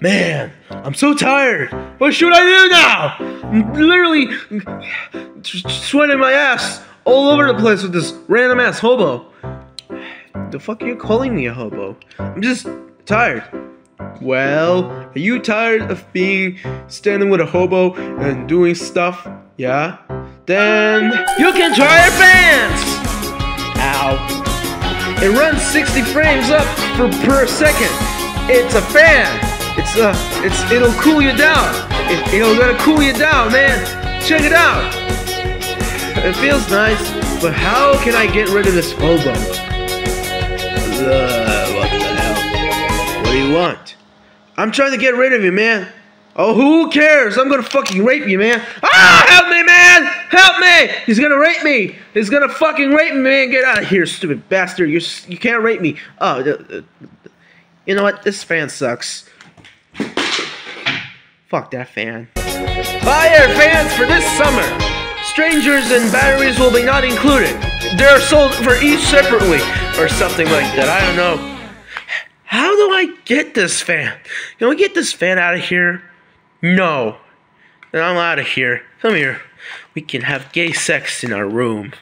Man, I'm so tired. What should I do now? I'm literally sweating my ass all over the place with this random ass hobo. The fuck are you calling me a hobo? I'm just tired. Well, are you tired of being standing with a hobo and doing stuff? Yeah? Then you can try our fans! Ow. It runs 60 frames up for per second. It's a fan. It's uh it's it'll cool you down. It, it'll gonna cool you down, man. Check it out. It feels nice, but how can I get rid of this hobo? Uh, what the hell? What do you want? I'm trying to get rid of you, man. Oh, who cares? I'm gonna fucking rape you, man. Ah, help me, man! Help me! He's gonna rape me. He's gonna fucking rape me, man. Get out of here, stupid bastard. You you can't rape me. Oh, uh, you know what? This fan sucks. Fuck that fan. Buy air fans for this summer. Strangers and batteries will be not included. They're sold for each separately, or something like that. I don't know. How do I get this fan? Can we get this fan out of here? No. Then I'm out of here. Come here. We can have gay sex in our room.